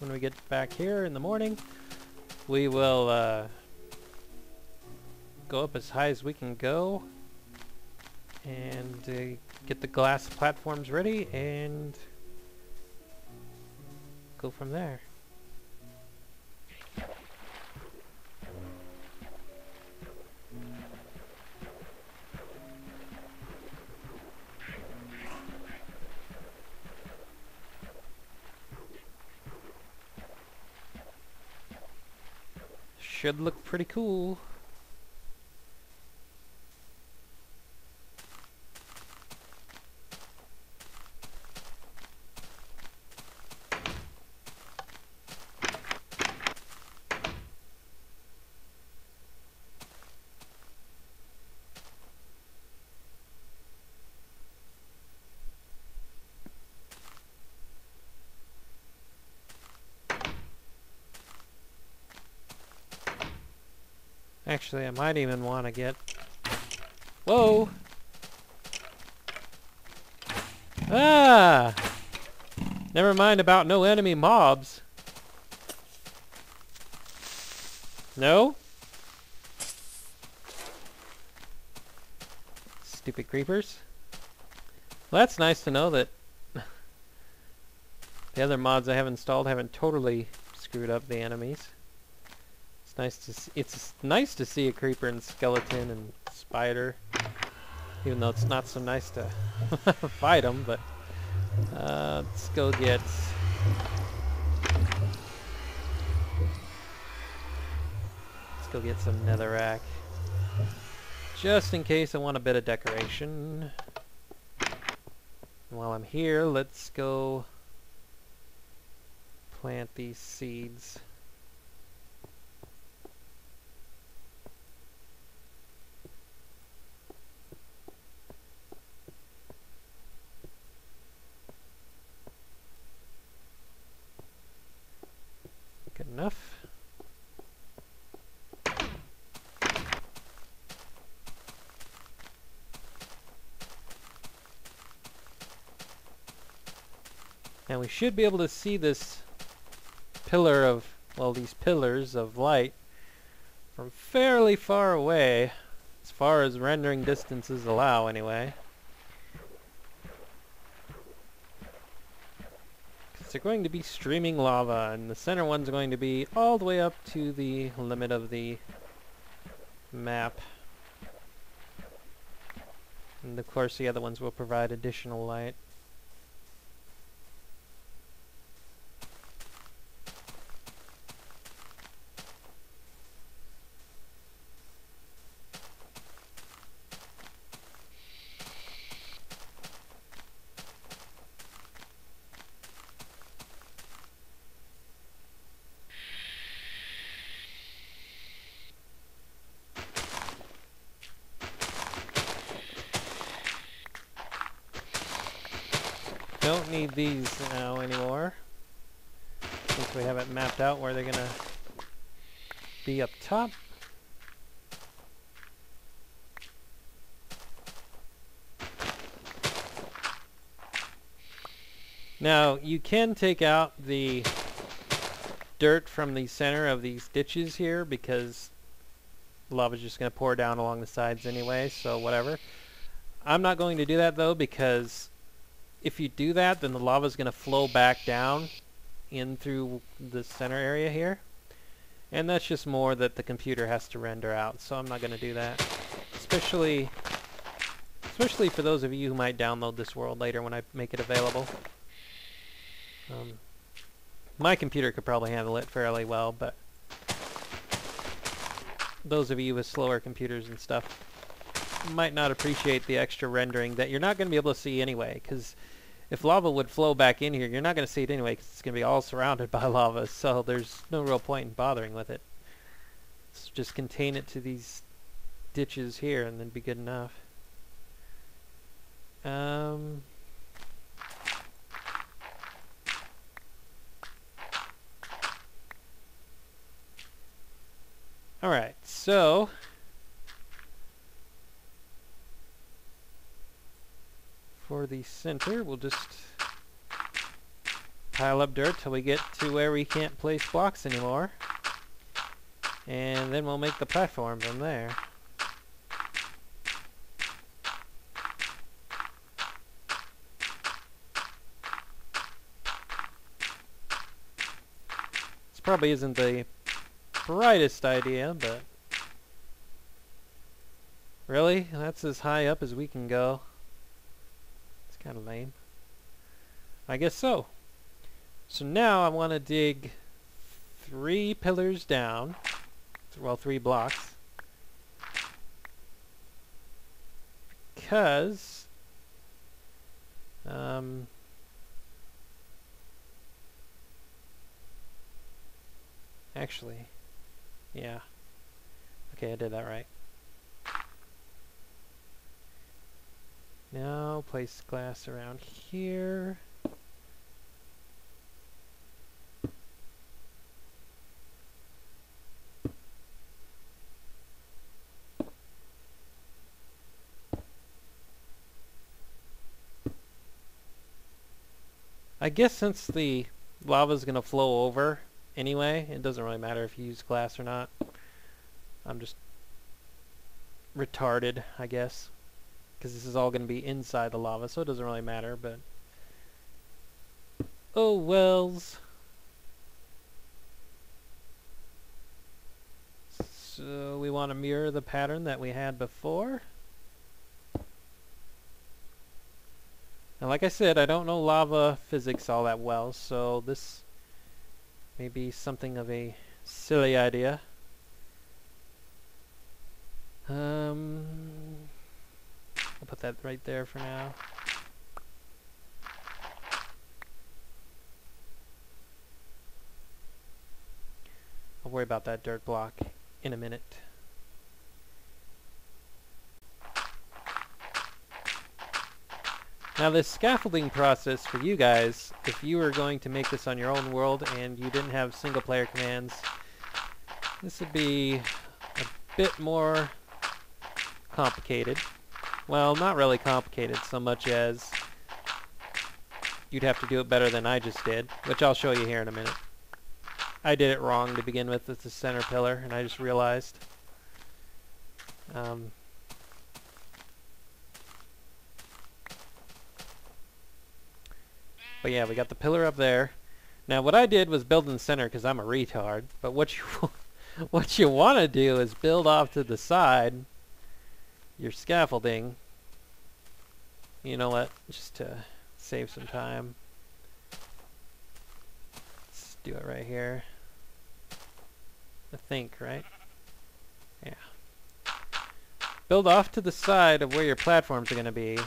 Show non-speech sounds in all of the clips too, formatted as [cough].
when we get back here in the morning. We will uh, go up as high as we can go and uh, get the glass platforms ready and go from there. Should look pretty cool. Actually, I might even want to get... Whoa! Ah! Never mind about no enemy mobs. No? Stupid creepers. Well, that's nice to know that [laughs] the other mods I have installed haven't totally screwed up the enemies nice to see, it's nice to see a creeper and skeleton and spider, even though it's not so nice to [laughs] fight them. But uh, let's go get. Let's go get some netherrack. Just in case I want a bit of decoration. And while I'm here, let's go plant these seeds. Enough. Now we should be able to see this pillar of, well these pillars of light from fairly far away, as far as rendering distances allow anyway. They're going to be streaming lava, and the center one's going to be all the way up to the limit of the map. And of course the other ones will provide additional light. Don't need these now anymore. Since we have it mapped out where they're going to be up top. Now, you can take out the dirt from the center of these ditches here because lava's just going to pour down along the sides anyway, so whatever. I'm not going to do that though because if you do that, then the lava is going to flow back down in through the center area here. And that's just more that the computer has to render out, so I'm not going to do that. Especially, especially for those of you who might download this world later when I make it available. Um, my computer could probably handle it fairly well, but those of you with slower computers and stuff might not appreciate the extra rendering that you're not going to be able to see anyway, because if lava would flow back in here, you're not going to see it anyway because it's going to be all surrounded [laughs] by lava, so there's no real point in bothering with it. Just contain it to these ditches here and then be good enough. Um... Alright, so for the center, we'll just pile up dirt till we get to where we can't place blocks anymore. And then we'll make the platform from there. This probably isn't the brightest idea, but... Really? That's as high up as we can go. Kind of lame. I guess so. So now I want to dig three pillars down. Well, three blocks. Because... Um, actually, yeah. Okay, I did that right. Now place glass around here. I guess since the lava is going to flow over anyway, it doesn't really matter if you use glass or not. I'm just retarded, I guess because this is all going to be inside the lava, so it doesn't really matter, but... Oh, wells. So we want to mirror the pattern that we had before. And like I said, I don't know lava physics all that well, so this may be something of a silly idea. Um, I'll put that right there for now. I'll worry about that dirt block in a minute. Now this scaffolding process for you guys, if you were going to make this on your own world and you didn't have single player commands, this would be a bit more complicated. Well, not really complicated so much as you'd have to do it better than I just did, which I'll show you here in a minute. I did it wrong to begin with with the center pillar, and I just realized. Um, but yeah, we got the pillar up there. Now, what I did was build in the center because I'm a retard. But what you [laughs] what you want to do is build off to the side your scaffolding. You know what? Just to save some time. Let's do it right here. I think, right? Yeah. Build off to the side of where your platforms are going to be.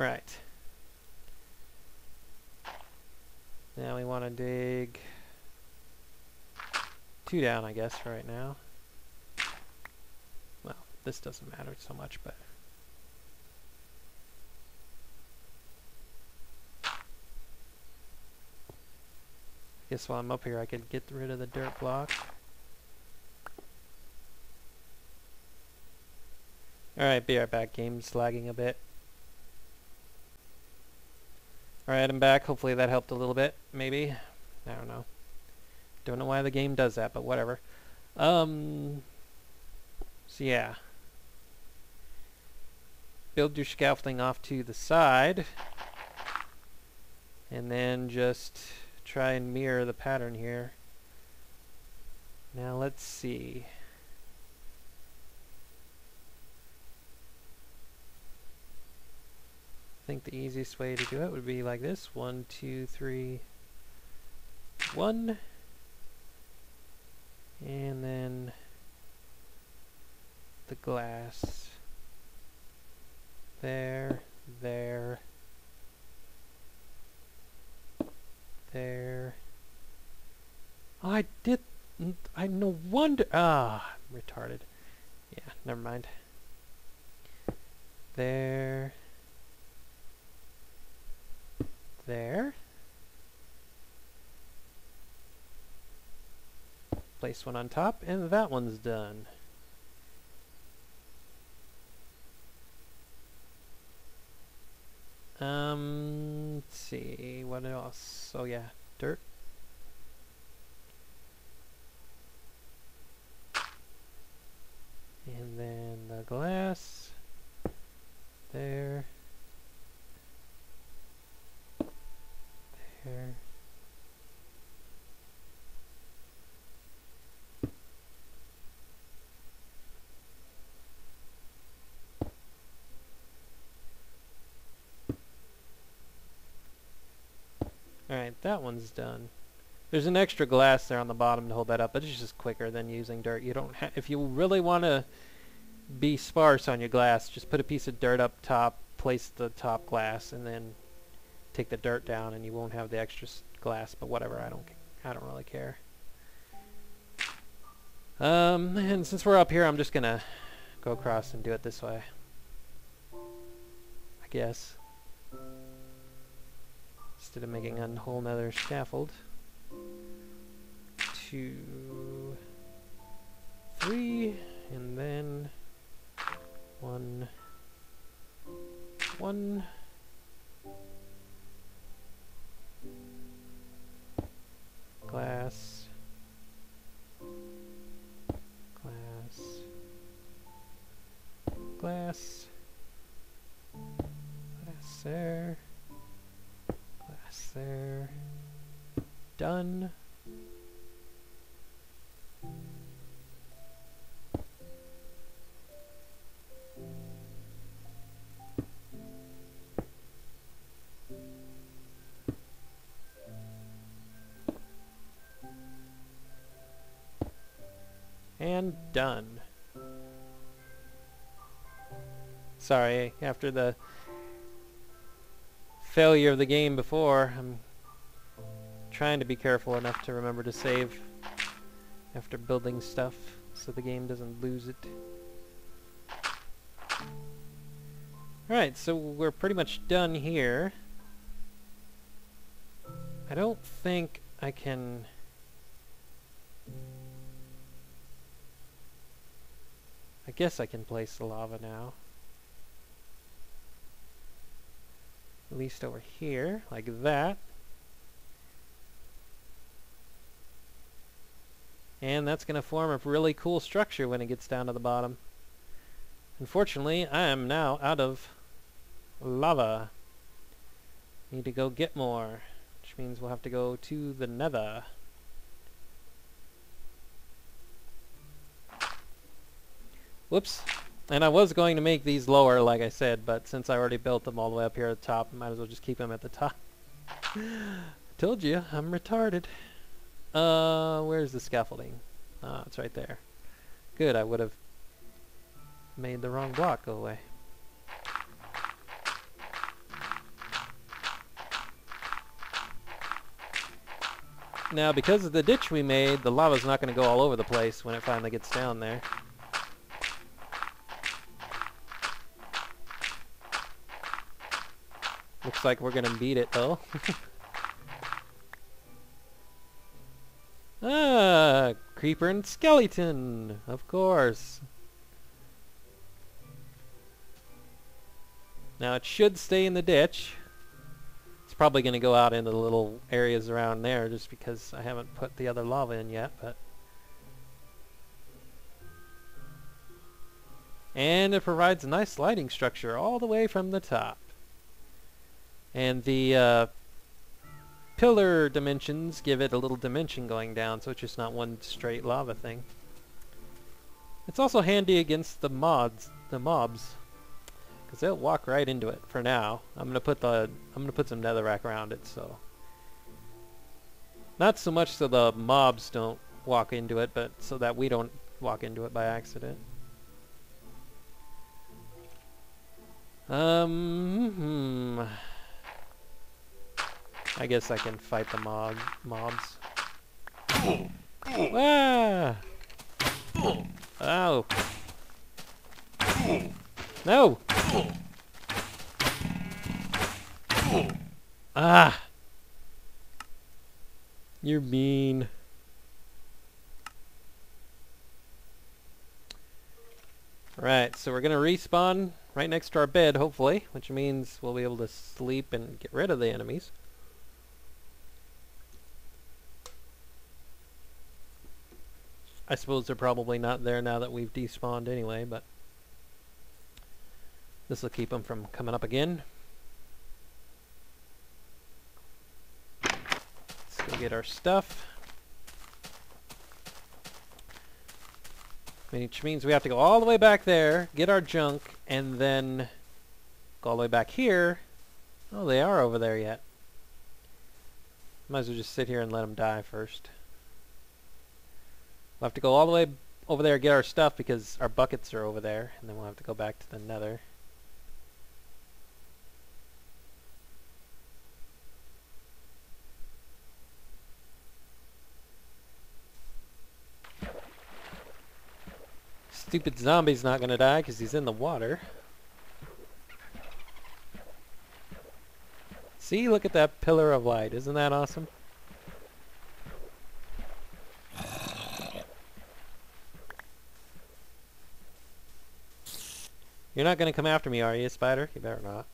Right. Now we want to dig two down, I guess, right now. Well, this doesn't matter so much, but... Guess while I'm up here I could get rid of the dirt block. Alright, be right back. Game's lagging a bit. Alright, I'm back. Hopefully that helped a little bit, maybe. I don't know. Don't know why the game does that, but whatever. Um, so yeah. Build your scaffolding off to the side. And then just try and mirror the pattern here. Now let's see. Think the easiest way to do it would be like this. One, two, three, one. And then the glass. There, there, there. Oh, I did, I no wonder, ah, retarded. Yeah, never mind. There. Place one on top, and that one's done. Um, let's see, what else? Oh yeah, dirt. And then the glass. There. There. Alright, that one's done. There's an extra glass there on the bottom to hold that up, but it's just quicker than using dirt. You don't if you really want to be sparse on your glass, just put a piece of dirt up top, place the top glass, and then take the dirt down, and you won't have the extra glass. But whatever, I don't, I don't really care. Um, and since we're up here, I'm just gonna go across and do it this way. I guess instead of making a whole nother scaffold. Two, three, and then one, one, glass, glass, glass, glass there there. Done. And done. Sorry, after the failure of the game before. I'm trying to be careful enough to remember to save after building stuff so the game doesn't lose it. Alright, so we're pretty much done here. I don't think I can... I guess I can place the lava now. At least over here, like that. And that's going to form a really cool structure when it gets down to the bottom. Unfortunately, I am now out of lava. Need to go get more, which means we'll have to go to the nether. Whoops. And I was going to make these lower, like I said, but since I already built them all the way up here at the top, I might as well just keep them at the top. [laughs] Told you, I'm retarded. Uh, where's the scaffolding? Ah, it's right there. Good, I would have made the wrong block go away. Now, because of the ditch we made, the lava's not going to go all over the place when it finally gets down there. Looks like we're gonna beat it though. [laughs] ah, creeper and skeleton, of course. Now it should stay in the ditch. It's probably going to go out into the little areas around there just because I haven't put the other lava in yet, but... And it provides a nice lighting structure all the way from the top. And the uh, pillar dimensions give it a little dimension going down, so it's just not one straight lava thing. It's also handy against the mods, the mobs, because they'll walk right into it. For now, I'm gonna put the I'm gonna put some netherrack around it, so not so much so the mobs don't walk into it, but so that we don't walk into it by accident. Um. Hmm. I guess I can fight the mob mobs. ah! Oh. No! Ah! You're mean. Right, so we're going to respawn right next to our bed, hopefully, which means we'll be able to sleep and get rid of the enemies. I suppose they're probably not there now that we've despawned anyway, but this will keep them from coming up again. Let's go get our stuff. Which means we have to go all the way back there, get our junk, and then go all the way back here. Oh, they are over there yet. Might as well just sit here and let them die first. We'll have to go all the way over there get our stuff because our buckets are over there, and then we'll have to go back to the nether. Stupid zombie's not gonna die because he's in the water. See, look at that pillar of light. Isn't that awesome? You're not going to come after me, are you, spider? You better not.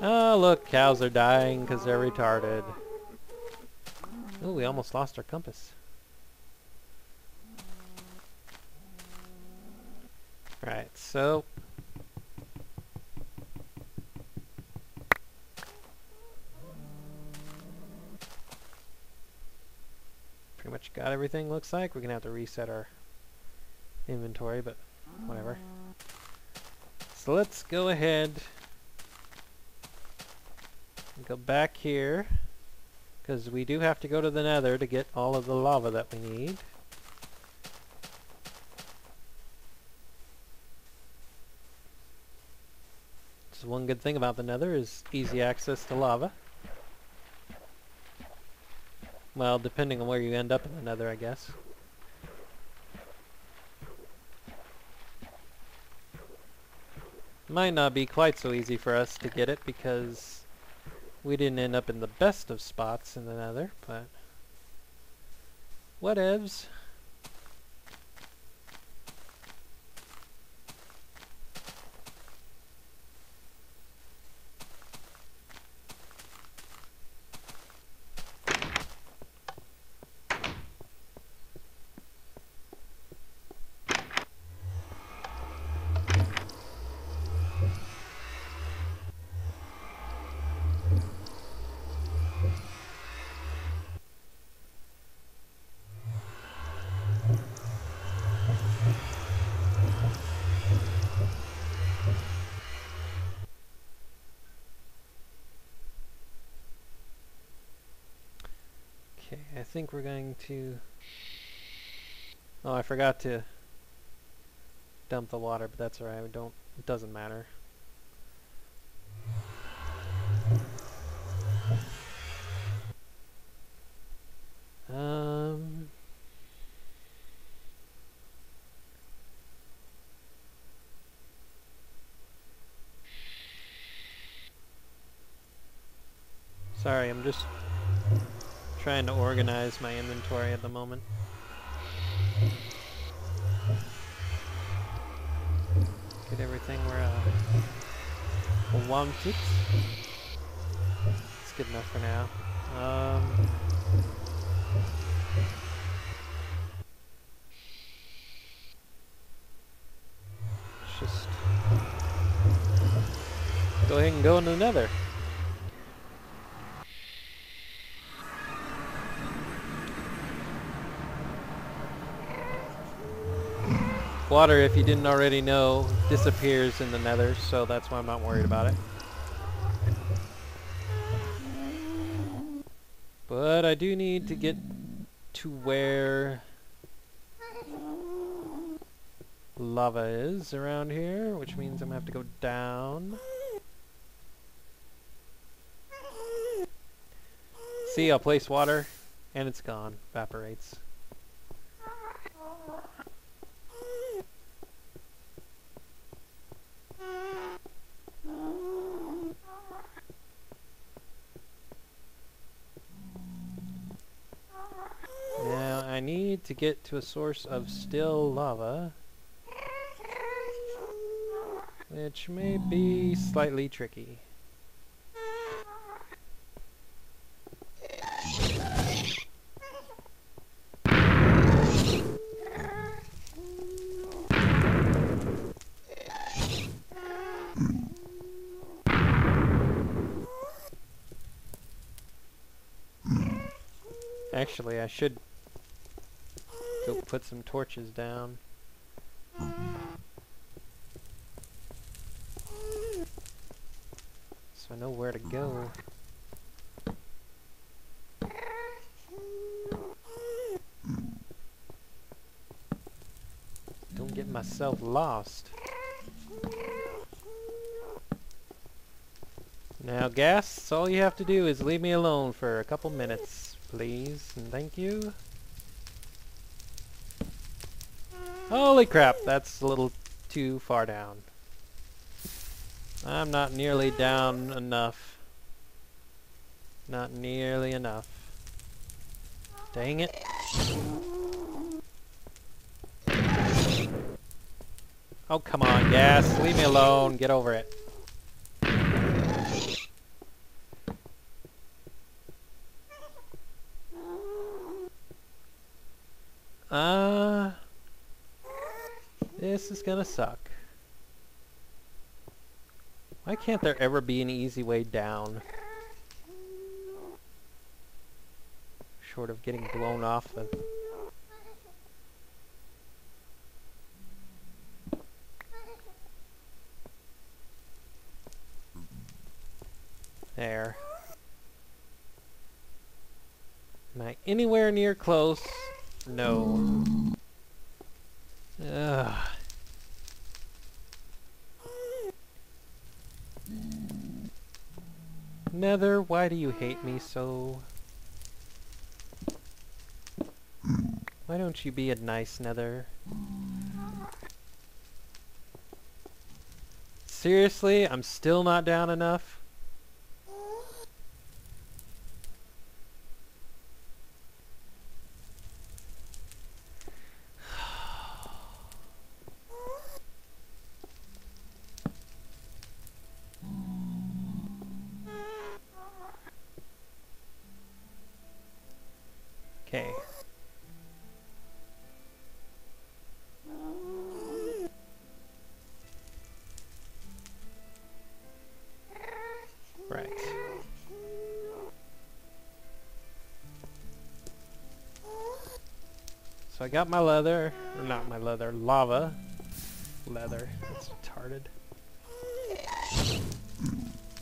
Oh, look, cows are dying because they're retarded. Oh, we almost lost our compass. Right, so... Pretty much got everything, looks like. We're going to have to reset our inventory, but whatever. So let's go ahead and go back here, because we do have to go to the nether to get all of the lava that we need. One good thing about the nether is easy access to lava. Well, depending on where you end up in the nether, I guess. Might not be quite so easy for us to get it because we didn't end up in the best of spots in the nether, but whatevs. Think we're going to... Oh, I forgot to dump the water, but that's alright. We don't. It doesn't matter. Um. Sorry, I'm just trying to organize my inventory at the moment. Get everything where uh, I want it. It's good enough for now. Um, just go ahead and go into the nether. Water, if you didn't already know, disappears in the nether, so that's why I'm not worried about it. But I do need to get to where lava is around here, which means I'm going to have to go down. See, I'll place water, and it's gone. Evaporates. I need to get to a source of still lava. Which may be slightly tricky. Actually, I should go put some torches down. So I know where to go. Don't get myself lost. Now, ghast, all you have to do is leave me alone for a couple minutes, please, and thank you. Holy crap, that's a little too far down. I'm not nearly down enough. Not nearly enough. Dang it. Oh, come on, ghast. Leave me alone. Get over it. Uh, this is gonna suck. Why can't there ever be an easy way down? Short of getting blown off the... There. Am I anywhere near close? No. Ugh. Nether, why do you hate me so? Why don't you be a nice Nether? Seriously, I'm still not down enough? So I got my leather, or not my leather, lava. Leather, that's retarded.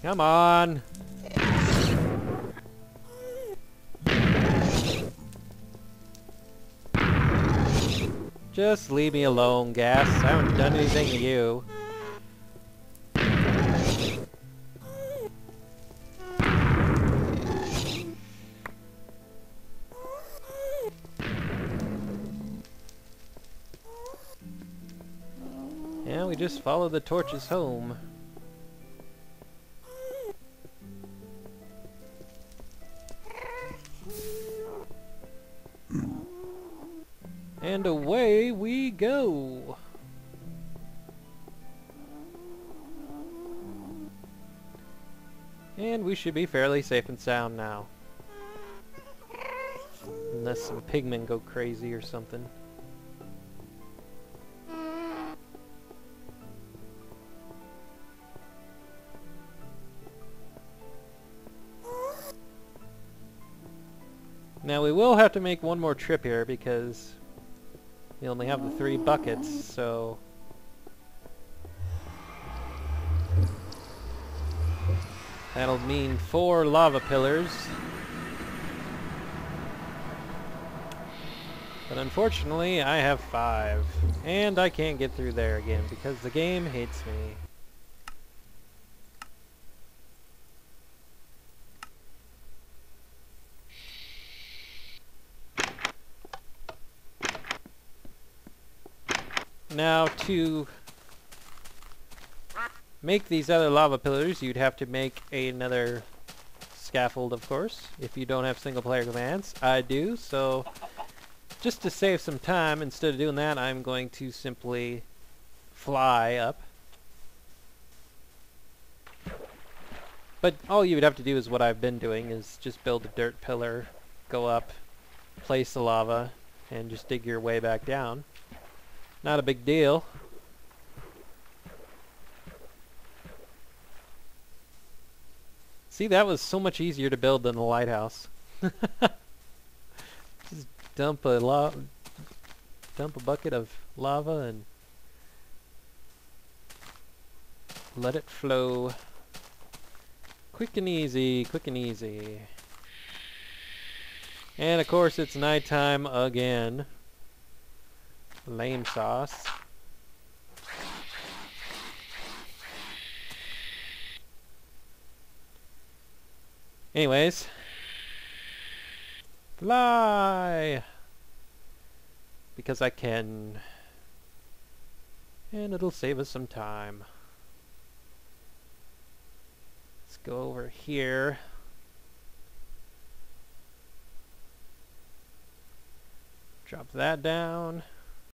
Come on! Just leave me alone, Ghast. I haven't done anything to you. Just follow the torches home. And away we go. And we should be fairly safe and sound now. Unless some pigmen go crazy or something. Now we will have to make one more trip here because we only have the three buckets, so... That'll mean four lava pillars. But unfortunately, I have five. And I can't get through there again because the game hates me. Now to make these other lava pillars, you'd have to make another scaffold, of course, if you don't have single player commands. I do, so just to save some time, instead of doing that, I'm going to simply fly up. But all you would have to do is what I've been doing, is just build a dirt pillar, go up, place the lava, and just dig your way back down. Not a big deal. See, that was so much easier to build than the lighthouse. [laughs] just dump a la dump a bucket of lava and let it flow. Quick and easy, quick and easy. And of course it's nighttime again. Lame sauce. Anyways. Fly! Because I can. And it'll save us some time. Let's go over here. Drop that down.